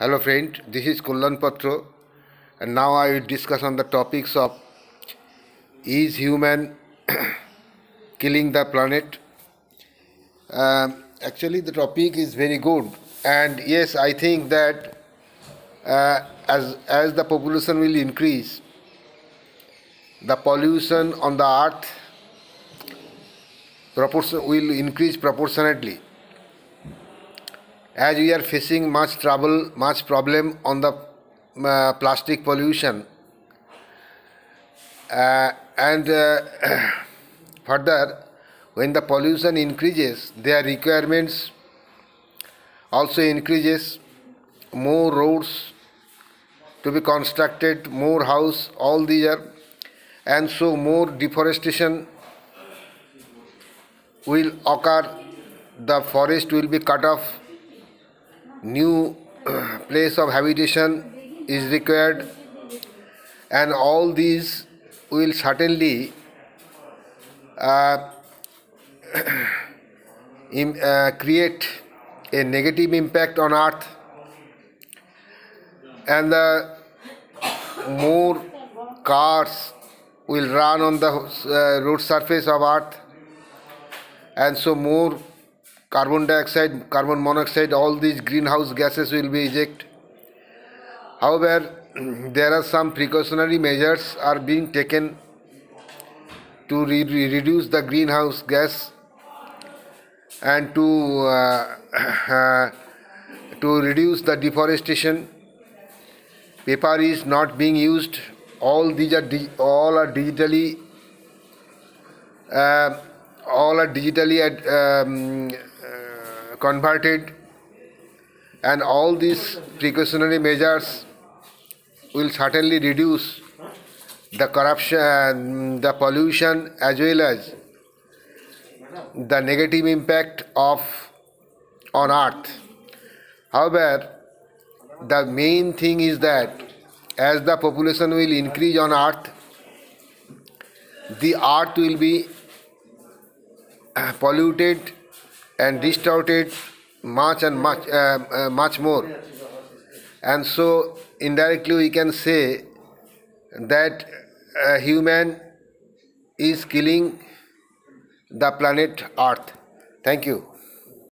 Hello friend, this is Kullan Patro. And now I will discuss on the topics of is human killing the planet. Um, actually the topic is very good. And yes I think that uh, as, as the population will increase the pollution on the earth proportion will increase proportionately as we are facing much trouble, much problem on the uh, plastic pollution. Uh, and uh, further, when the pollution increases, their requirements also increases. More roads to be constructed, more house, all these are, and so more deforestation will occur. The forest will be cut off new place of habitation is required. And all these will certainly uh, in, uh, create a negative impact on earth. And the more cars will run on the uh, road surface of earth. And so more carbon dioxide, carbon monoxide, all these greenhouse gases will be ejected. However, there are some precautionary measures are being taken to re reduce the greenhouse gas and to uh, uh, to reduce the deforestation. Paper is not being used. All these are all are digitally uh, all are digitally um, converted and all these precautionary measures will certainly reduce the corruption, the pollution as well as the negative impact of on earth. However, the main thing is that as the population will increase on earth, the earth will be uh, polluted and distorted much and much uh, uh, much more. And so indirectly we can say that a human is killing the planet earth. Thank you